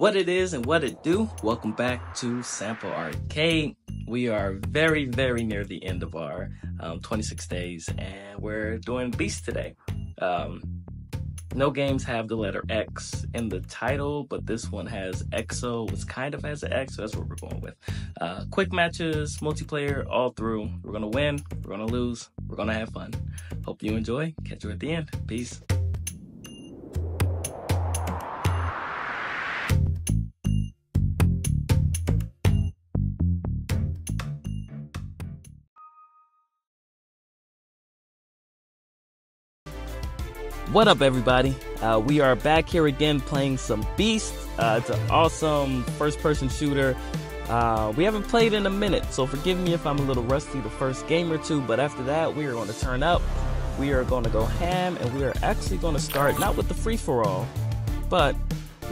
What it is and what it do. Welcome back to Sample Arcade. We are very, very near the end of our um, 26 days, and we're doing Beast today. Um, no games have the letter X in the title, but this one has EXO, which kind of has an X, so that's what we're going with. Uh, quick matches, multiplayer, all through. We're gonna win, we're gonna lose, we're gonna have fun. Hope you enjoy. Catch you at the end. Peace. What up, everybody? Uh, we are back here again playing some Beast. Uh, it's an awesome first person shooter. Uh, we haven't played in a minute, so forgive me if I'm a little rusty the first game or two, but after that, we are going to turn up. We are going to go ham, and we are actually going to start not with the free for all, but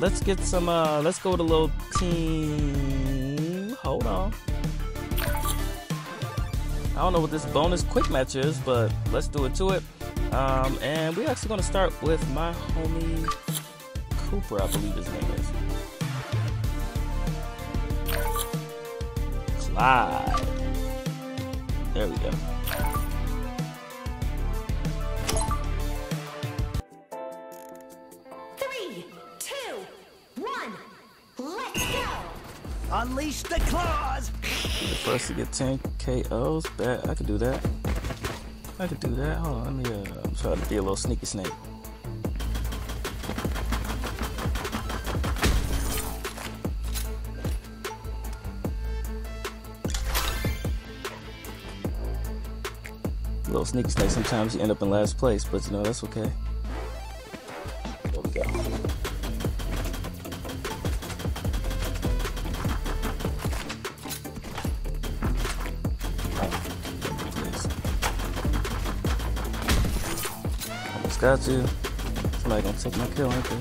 let's get some, uh, let's go to a little team. Hold on. I don't know what this bonus quick match is, but let's do it to it. Um, and we're actually going to start with my homie Cooper, I believe his name is. Clyde. There we go. Three, two, one, let's go! Unleash the claws! First to get 10 KOs, bet I could do that. I could do that. Hold on, let me uh, try to be a little sneaky snake. Little sneaky snake. Sometimes you end up in last place, but you know that's okay. There we go. Got you. Somebody gonna take my kill, ain't they?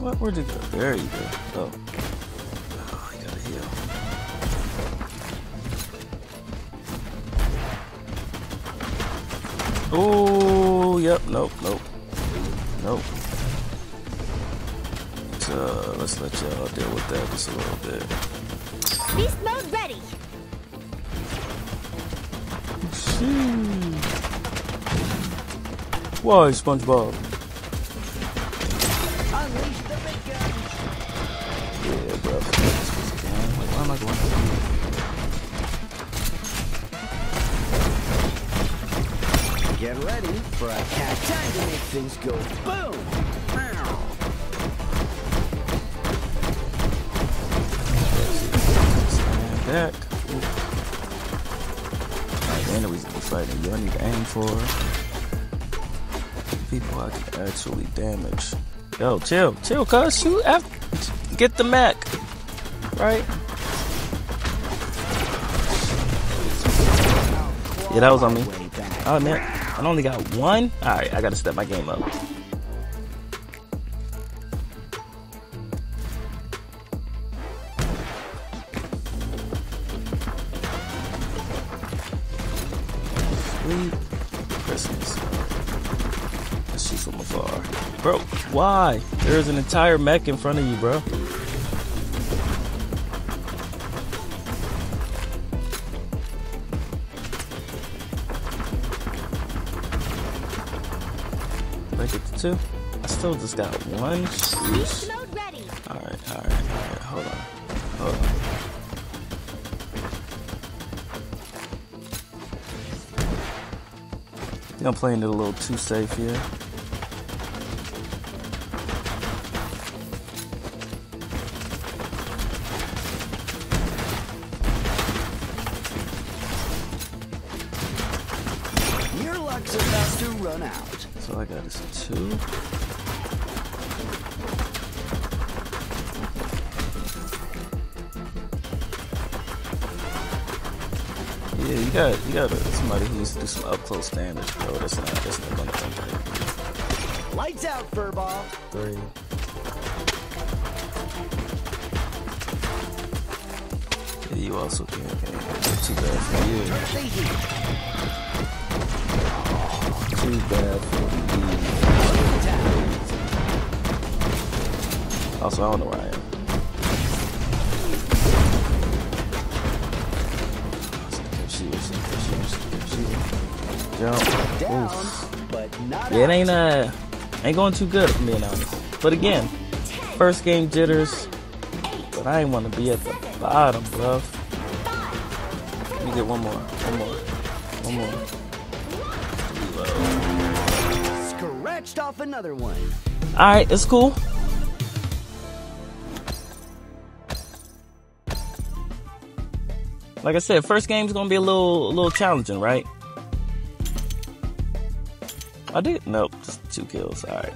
What? Where'd it go? There you go. Oh. Oh, you gotta heal. Oh, yep. Nope, nope. Nope. Uh, let's let y'all deal with that just a little bit. Beast mode ready! Why, SpongeBob? Unleash the big guns! Yeah, bro. Like, why am I going Get ready for a cat time to make things go boom! Back? Alright, ain't no reason to be fighting you. I need to aim for people I can actually damage. Yo, chill, chill, cuz shoot after get the Mac, Right? Yeah, that was on me. Oh man, I only got one? Alright, I gotta step my game up. Why? There's an entire mech in front of you, bro. Did I get the two? I still just got one. Beast Sheesh. Alright, alright, alright. Hold on. Hold on. I think I'm playing it a little too safe here. Needs to do some up close damage, bro. That's not that's not gonna impact Lights out, furball. three. Yeah, you also can't, too bad for you. Too bad for me. Also, I don't know where I am. Jump. Down, but not Yeah, it ain't uh ain't going too good I'm being honest. But again, first game jitters, but I ain't want to be at the bottom, bro. Let me get one more, one more, one more. Scratched off another one. All right, it's cool. Like I said, first game's gonna be a little, a little challenging, right? I did. Nope, just two kills. All right.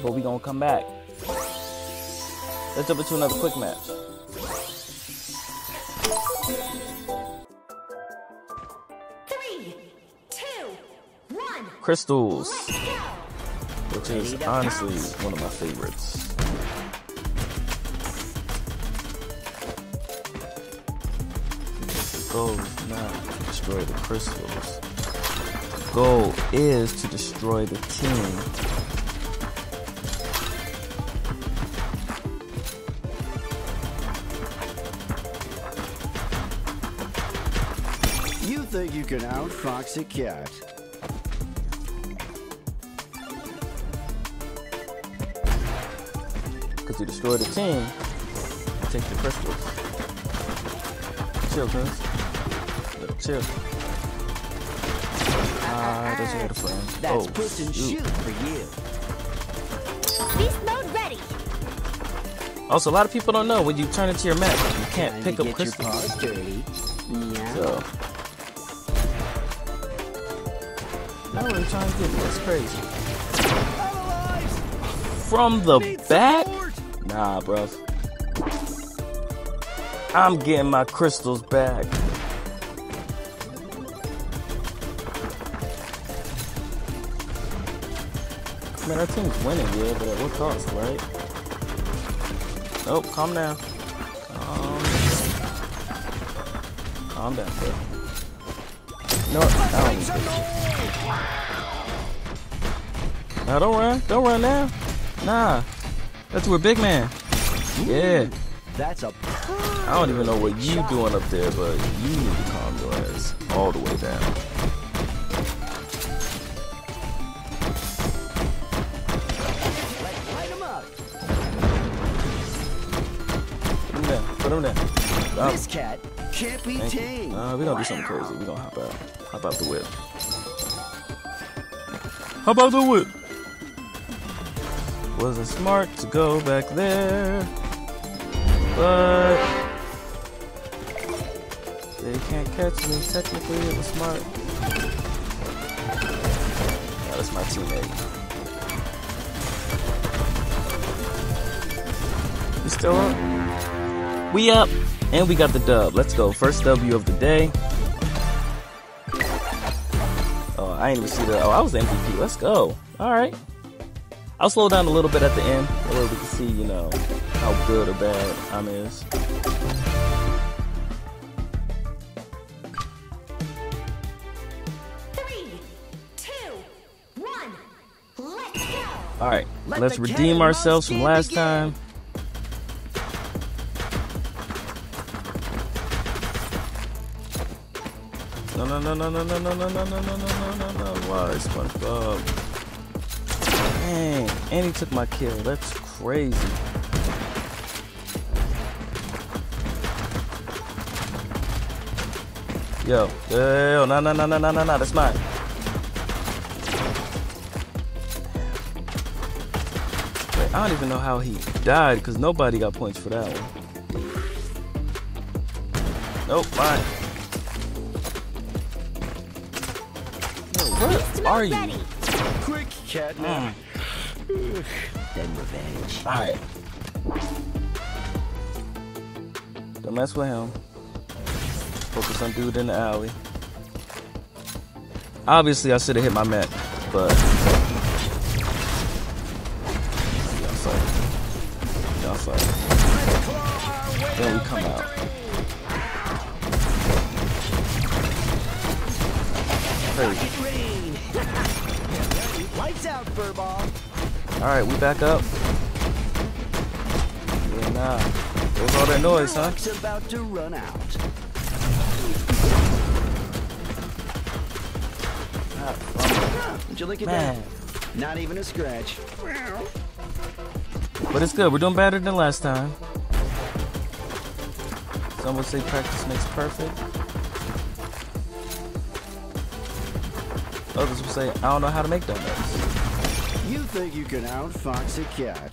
But we gonna come back. Let's jump into another quick match. Three, two, one. Crystals, which is honestly one of my favorites. The goal is not to destroy the crystals. Goal is to destroy the team. You think you can outfox a cat? Because you destroy the team, take the crystals. Chill, Chris. Chill. Ah, doesn't hit a friend. That's oh, push and shoot. shoot for you. Beast mode ready. Also, a lot of people don't know when you turn into your map, you can't pick up crystals. dirty. Yeah. So, now we're trying to get me. That's crazy. From the Need back? Nah, bruv. I'm getting my crystals back. Man, our team's winning, yeah, but at what cost, right? Nope, calm down. Calm Calm down, bro. No, I don't. Nah, don't run. Don't run now. Nah. That's where big man. Yeah. That's a I don't even know what you doing up there, but you need to calm your ass all the way down. Him down. Put. Oh, This cat can't be thank you. tamed. Uh, we gonna do something crazy. We're gonna hop out. Hop out the whip. How about the whip? Wasn't smart to go back there, but they can't catch me. Technically, it was smart. Yeah, that's my teammate. You still up? We up, and we got the dub. Let's go. First W of the day. Oh, I ain't even see that. Oh, I was the MVP. Let's go. All right. I'll slow down a little bit at the end, so we can see, you know, how good or bad I'm is. Three, two, one. Let's go. All right, Let let's redeem ourselves from last begin. time. No, no, no, no, no, no, no, no, no, no, no. Why, SpongeBob? Dang, and he took my kill. That's crazy. Yo, yo, no, no, no, no, no, no, no, that's mine. Wait, I don't even know how he died because nobody got points for that one. Nope, fine. Are you? Quick cat Mm. Then revenge. Alright. Don't mess with him. Focus on dude in the alley. Obviously, I should have hit my mech, but. Y'all fight. Y'all fight. Then we come out. crazy. Rocket rain. Lights out, furball. All right, we back up. Yeah, nah. What was all that noise, huh? about to run out. Would you look at Man. that? Not even a scratch. But it's good. We're doing better than last time. Some would say practice makes perfect. Others would say, I don't know how to make donuts. You think you can outfox a cat?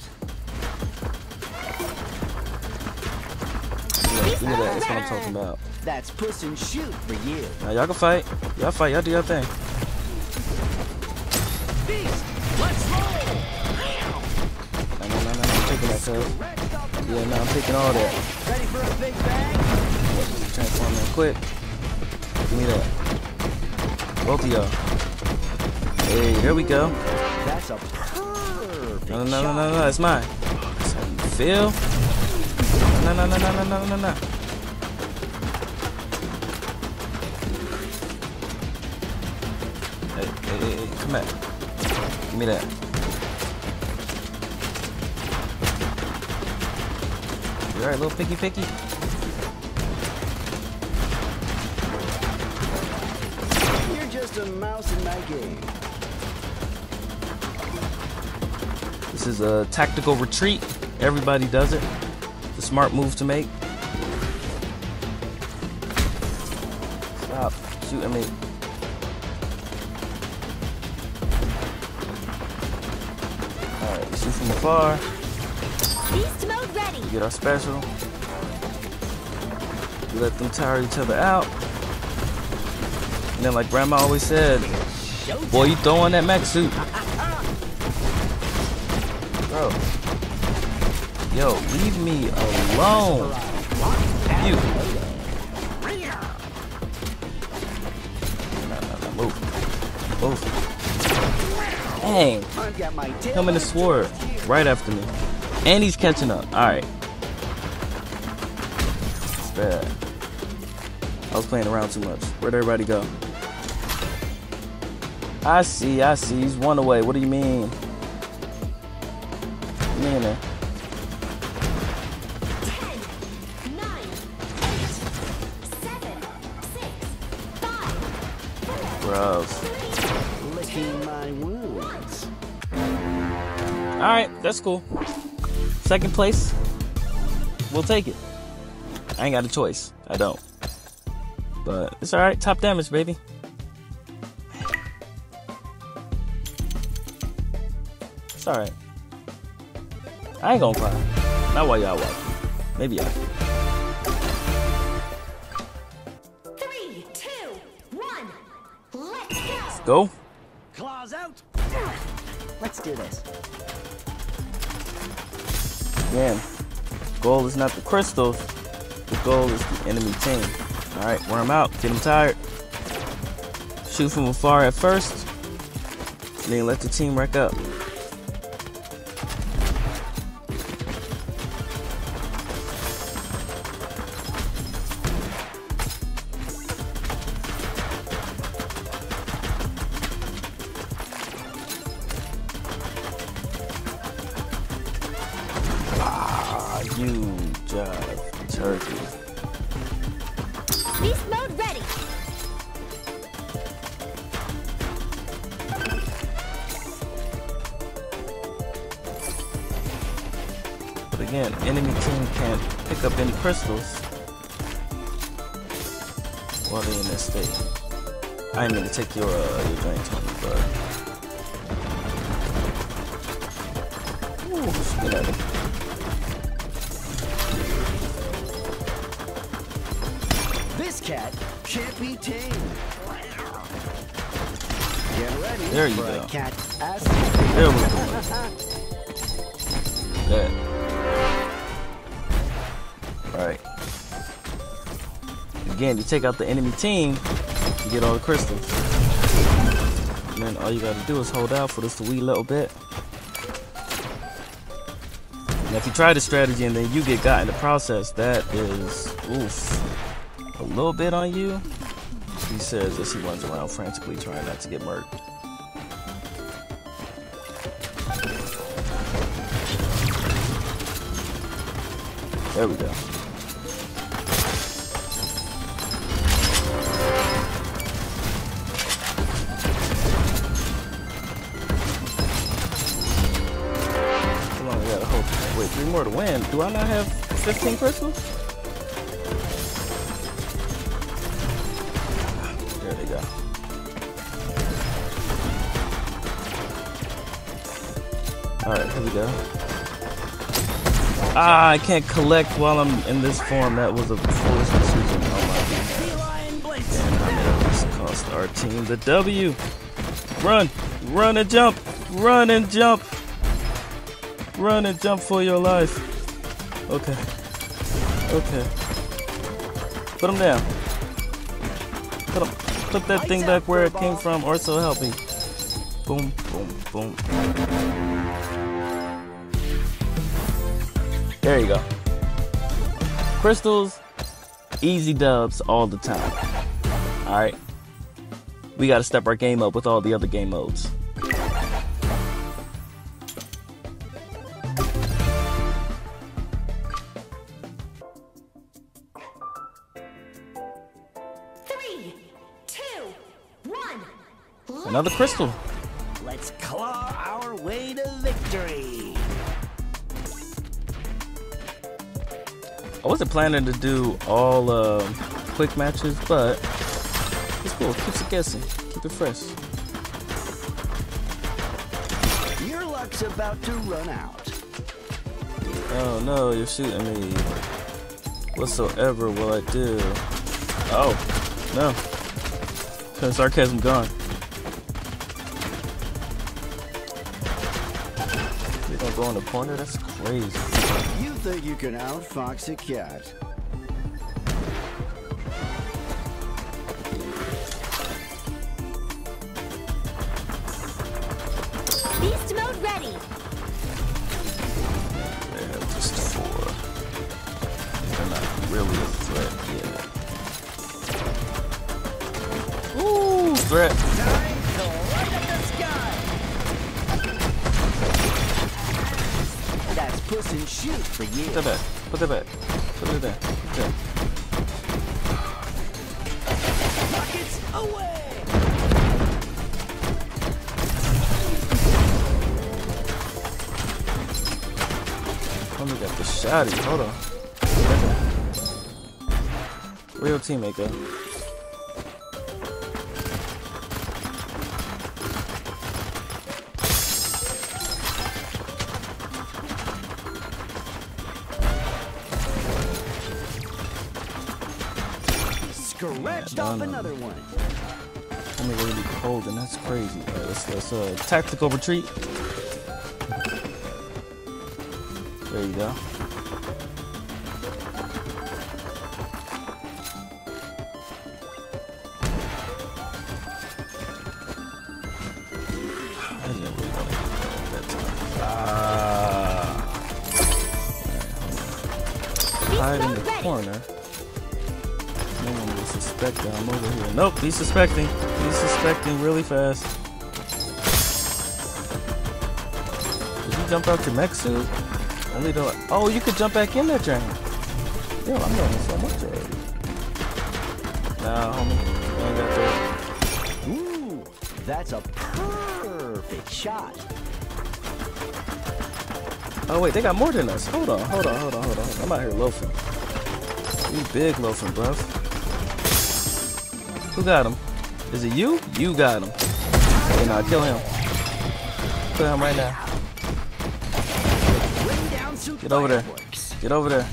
Yeah, give me that. That's what I'm talking about. That's puss and shoot for you. Now y'all can fight. Y'all fight. Y'all do your thing. Beast, let's roll! No, no, no, no. I'm taking that, cuz. Wrecked off the Yeah, no, I'm taking all that. Ready for a big bang? Transform that quick. Give me that. Both of y'all. Hey, there we go. That's a perfect No, no, no, no, no, no, it's mine. That's how you feel. No, no, no, no, no, no, no, no. Hey, hey, hey, hey, come back. Give me that. You alright, little picky picky? This is a tactical retreat. Everybody does it. It's a smart move to make. Stop. shooting me. Alright, shoot from afar. Beast mode ready. We get our special. We let them tire each other out. And then like grandma always said, boy, you throw on that mech suit. Bro. Yo, leave me alone. You. No, no, no, move. Move. Dang. Coming to sword right after me. And he's catching up. Alright. Bad. I was playing around too much. Where'd everybody go? I see, I see. He's one away. What do you mean? What do you mean Gross. licking my wounds. Alright, that's cool. Second place. We'll take it. I ain't got a choice. I don't. But it's alright. Top damage, baby. It's alright. I ain't gonna cry. Not while y'all watching. Maybe I. go. Go. Claws out. Let's do this. Again, goal is not the crystals. The goal is the enemy team. All right, wear them out. Get them tired. Shoot from afar at first. Then let the team wreck up. Cat can't be tamed. Get ready There you go. cat ass. There we go. That. Right. Again, you take out the enemy team, you get all the crystals. And then all you gotta do is hold out for a wee little bit. And if you try the strategy and then you get got in the process, that is oof. A little bit on you. he says as he runs around frantically trying not to get murked. There we go. Wait, three more to win. Do I not have 15 crystals? Alright, here we go. Ah, I can't collect while I'm in this form. That was a foolish decision. Oh my I know this cost our team the W. Run, run and jump, run and jump, run and jump for your life. Okay, okay. Put him down. Put him, put that thing back where it came from, or so help me. Boom, boom, boom. There you go. Crystals, easy dubs all the time. All right. We got to step our game up with all the other game modes. Three, two, one. Another crystal. Wasn't planning to do all uh, quick matches, but it's cool. Keeps it guessing. Keep it fresh. Your luck's about to run out. Oh no, you're shooting me. Whatsoever will I do? Oh, no. Sarcasm gone. You're gonna go in the corner? That's crazy. You think you can outfox a cat? Beast mode ready. Yeah, just four. They're not really a threat yet. Ooh, threat. Shoot for you. Put that back. Put that back. Put it there. Okay. Rockets away. Only got the shotty. Hold on. Real teammate go. One will suspect that I'm over here. Nope, he's suspecting. He's suspecting really fast. Jump out your mech suit? Only though. Oh, you could jump back in that drain. Yo, I'm learning so much already. Nah, homie. You ain't got that. Ooh, that's a perfect shot. Oh wait, they got more than us. Hold on, hold on, hold on, hold on. I'm out here loafing. You big loafing, bruv. Who got him? Is it you? You got him. Hey, nah, kill him. Kill him right now. Get over there. Get over there.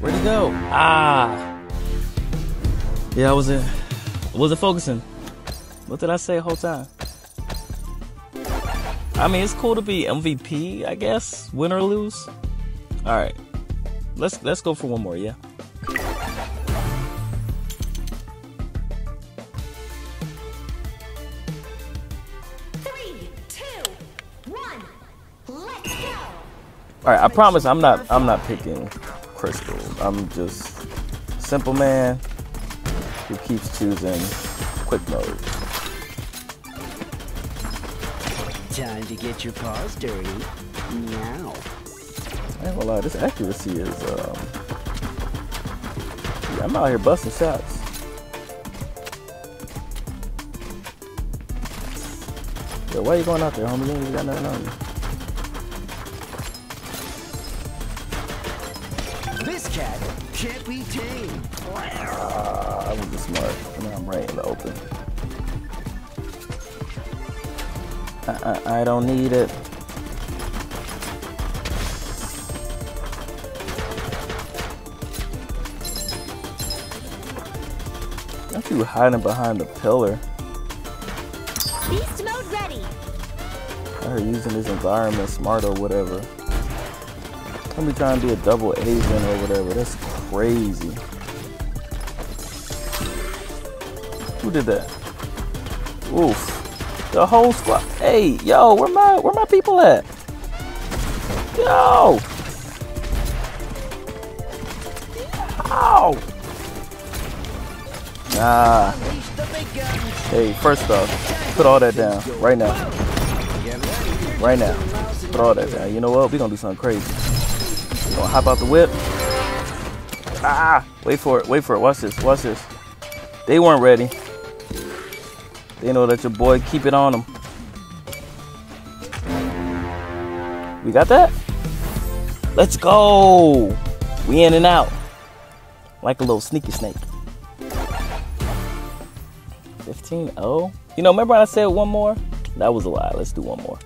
Where'd he go? Ah. Yeah, I was in. Wasn't focusing. What did I say the whole time? I mean, it's cool to be MVP, I guess, win or lose. All right, let's let's go for one more, yeah. All right, I promise I'm not I'm not picking Crystal. I'm just simple man who keeps choosing quick mode. Time to get your paws dirty. Meow. I ain't gonna lie, this accuracy is um yeah, I'm out here busting shots. Yo, why are you going out there, homie? You ain't got nothing on you. This cat can't be tamed. Ah, I was just smart. Now I'm right in the open. Uh, I, I don't need it. Aren't you hiding behind the pillar? Beast mode ready. I heard using this environment smart or whatever. I'm be trying to be a double Asian or whatever. That's crazy. Who did that? Oof. The whole squad. Hey, yo, where my where my people at? Yo. Ow. Nah. Hey, first off, put all that down right now. Right now. Put all that down. You know what? We're gonna do something crazy. Hop out the whip. Ah! Wait for it. Wait for it. Watch this. Watch this. They weren't ready. They know that your boy keep it on them. We got that? Let's go! We in and out. Like a little sneaky snake. 15 0. You know, remember I said one more? That was a lie. Let's do one more.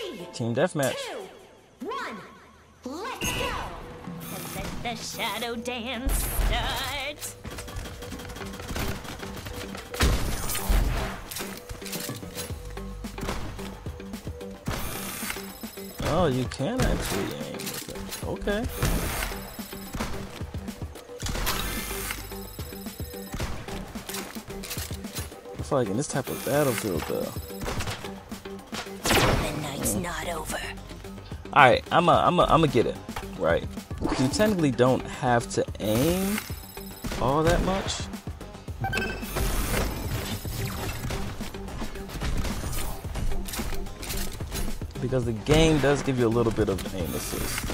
Three, Team deathmatch. two, one. Let's go. Let the shadow dance start. Oh, you can actually aim with it. Okay. I feel like in this type of battlefield, though. All right, I'm a, I'm a, I'm gonna get it right. You technically don't have to aim all that much. Because the game does give you a little bit of aim assist.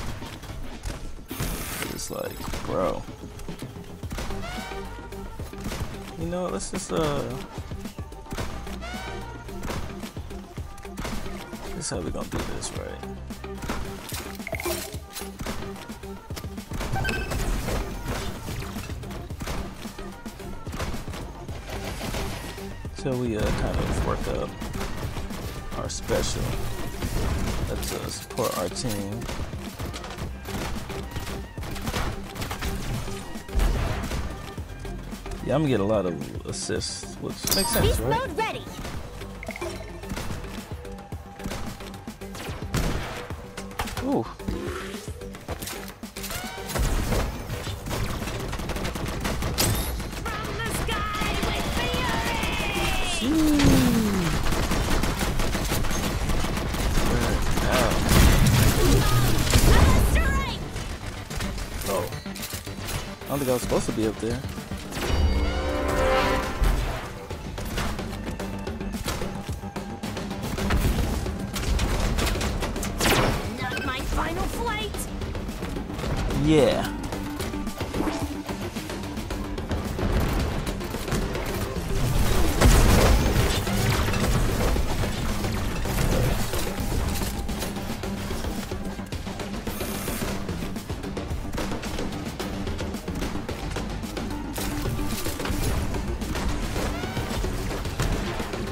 It's like, bro. You know, let's just uh. Is how we're gonna do this, right? So we uh, kind of work up our special. Let's uh, support our team. Yeah, I'm gonna get a lot of assists, which makes sense, right? ready. Ooh. From the sky with fury. Strike. Oh. I don't think I was supposed to be up there. Yeah.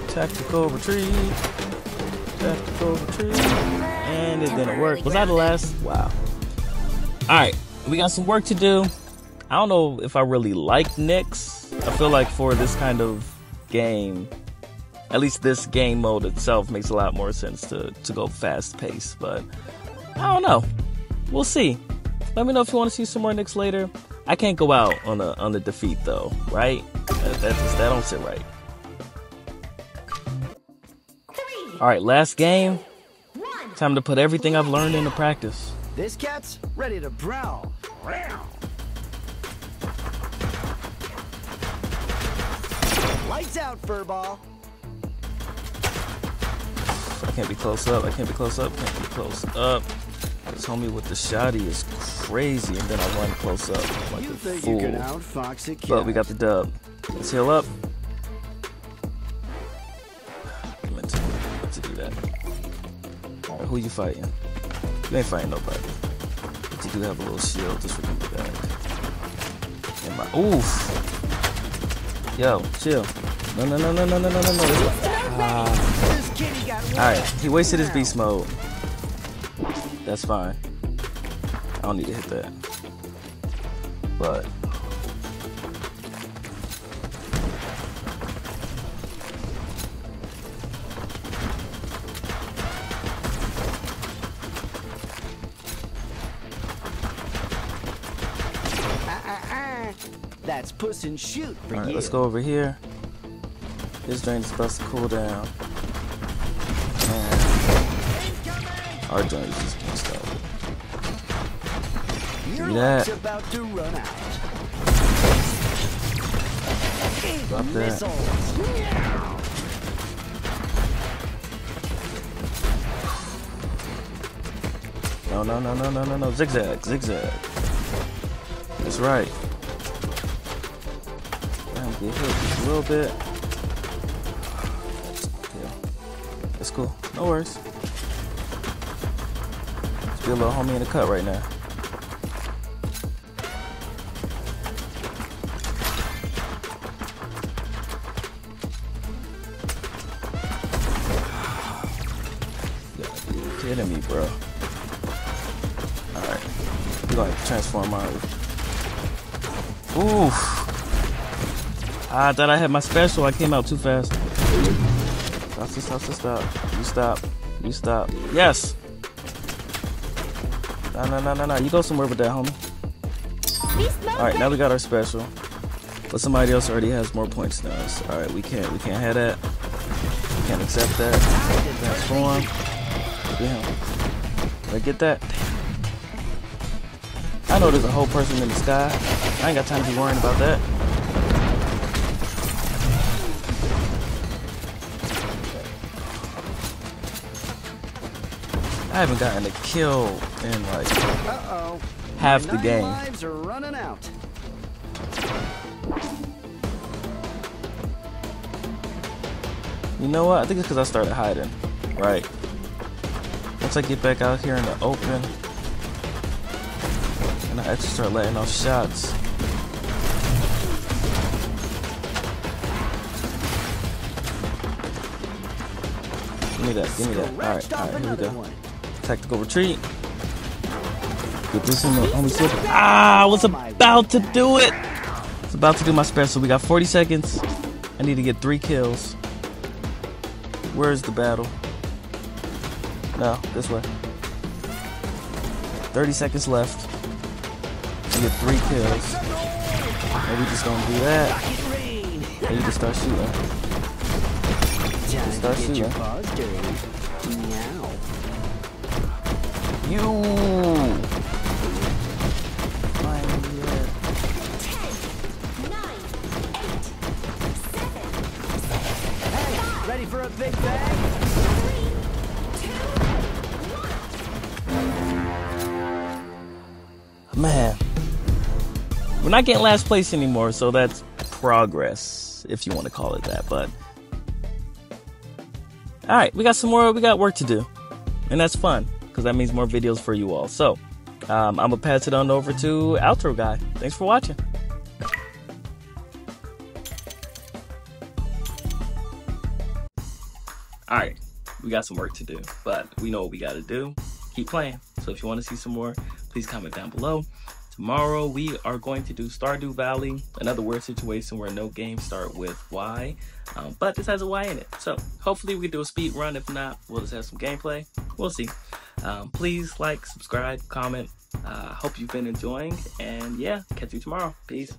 Tactical retreat. Tactical retreat. And it didn't work. Was that the last? Wow. Alright, we got some work to do. I don't know if I really like Nyx. I feel like for this kind of game, at least this game mode itself makes a lot more sense to, to go fast paced, but I don't know. We'll see. Let me know if you want to see some more Nyx later. I can't go out on a on the defeat though, right? That, that just that don't sit right. All right, last game. Time to put everything I've learned into practice. This cat's ready to prowl. Lights out, furball. I can't be close up. I can't be close up. Can't be close up. This homie with the shotty is crazy, and then I run close up like You a think fool. you can a? But we got the dub. Let's heal up. I meant to, meant to do that. Alright, who you fighting? You ain't fighting nobody. But you do have a little shield just for coming back. And my oof. Yo, chill. No, no, no, no, no, no, no, no, no. Ah. This kitty got Alright, he wasted his beast mode. That's fine. I don't need to hit that. But Uh-uh. That's puss and shoot for alright, you. let's go over here. This drain is supposed to cool down. And our drain is just getting started. Your do that. about to run out. Drop that. Missiles. No, no, no, no, no, no, no. Zigzag, zigzag. That's right. Get hit just a little bit. Yeah. That's cool. No worries. Let's be a little homie in the cut right now. Kidding me, bro. Alright. We're gonna transform our. Oof. Ah, I thought I had my special. I came out too fast. Stop, stop, stop, stop. You stop. You stop. Yes! No, no, no, no, no. You go somewhere with that, homie. Alright, now we got our special. But somebody else already has more points than us. Alright, we can't we can't have that. We can't accept that. Transform. At. Did I get that? I know there's a whole person in the sky. I ain't got time to be worrying about that. I haven't gotten a kill in like Uh-oh. half the game. lives are running out. You know what? I think it's because I started hiding. Right. Once I get back out here in the open, and I actually start letting off shots. Give me that. Give me that. All right. Scratched All off right. Here we go. Tactical retreat. Get this in the homie. Ah, I was about to do it. I was about to do my special. We got 40 seconds. I need to get three kills. Where's the battle? No, this way. 30 seconds left. To get three kills. And we just gonna do that. And you can start shooting. Start get your paws dirty. Meow. You. Nine, eight, seven, Hey, ready for a big bang? Man, we're not getting last place anymore, so that's progress, if you want to call it that. But all right, we got some more. We got work to do, and that's fun because that means more videos for you all. So um, I'm gonna pass it on over to outro guy. Thanks for watching. All right, we got some work to do, but we know what we got to do. Keep playing. So if you want to see some more, please comment down below. Tomorrow we are going to do Stardew Valley, another weird situation where no games start with Y, um, but this has a Y in it. So hopefully we can do a speed run. If not, we'll just have some gameplay. We'll see. Um, please like, subscribe, comment. Uh, hope you've been enjoying, and yeah, catch you tomorrow. Peace.